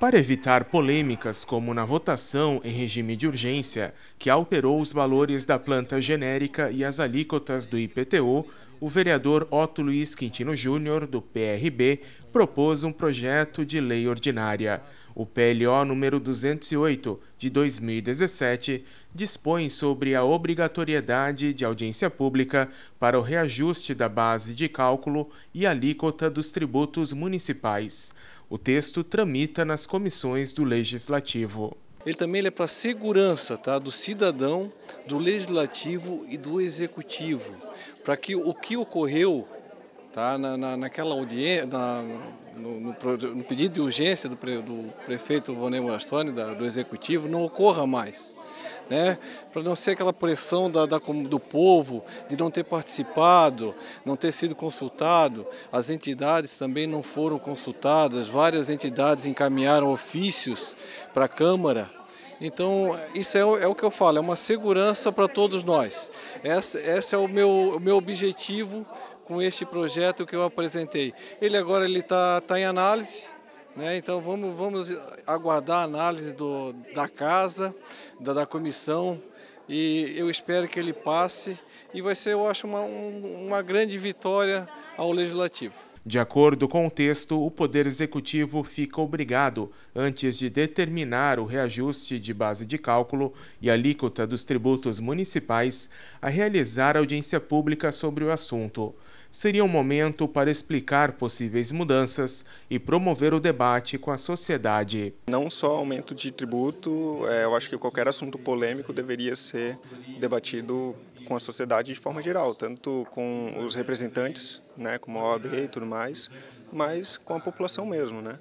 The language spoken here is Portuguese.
Para evitar polêmicas como na votação em regime de urgência, que alterou os valores da planta genérica e as alíquotas do IPTU, o vereador Otto Luiz Quintino Júnior, do PRB, propôs um projeto de lei ordinária. O PLO número 208 de 2017 dispõe sobre a obrigatoriedade de audiência pública para o reajuste da base de cálculo e alíquota dos tributos municipais. O texto tramita nas comissões do Legislativo. Ele também é para a segurança tá, do cidadão, do Legislativo e do Executivo, para que o que ocorreu tá, na, na, naquela audiência, na, no, no, no, pedido de urgência do, pre, do prefeito Vonei Mastoni, do Executivo, não ocorra mais né? para não ser aquela pressão da, da, do povo de não ter participado, não ter sido consultado. As entidades também não foram consultadas, várias entidades encaminharam ofícios para a Câmara. Então, isso é, é, o que eu falo, é uma segurança para todos nós. Esse, esse é o meu, o meu objetivo com este projeto que eu apresentei. Ele agora está tá em análise, né? Então vamos, vamos aguardar a análise do, da casa, da, da comissão, e eu espero que ele passe e vai ser, eu acho, uma, uma grande vitória ao Legislativo. De acordo com o texto, o Poder Executivo fica obrigado, antes de determinar o reajuste de base de cálculo e alíquota dos tributos municipais, a realizar audiência pública sobre o assunto seria um momento para explicar possíveis mudanças e promover o debate com a sociedade. Não só aumento de tributo, é, eu acho que qualquer assunto polêmico deveria ser debatido com a sociedade de forma geral, tanto com os representantes, né, como a OAB e tudo mais, mas com a população mesmo, né?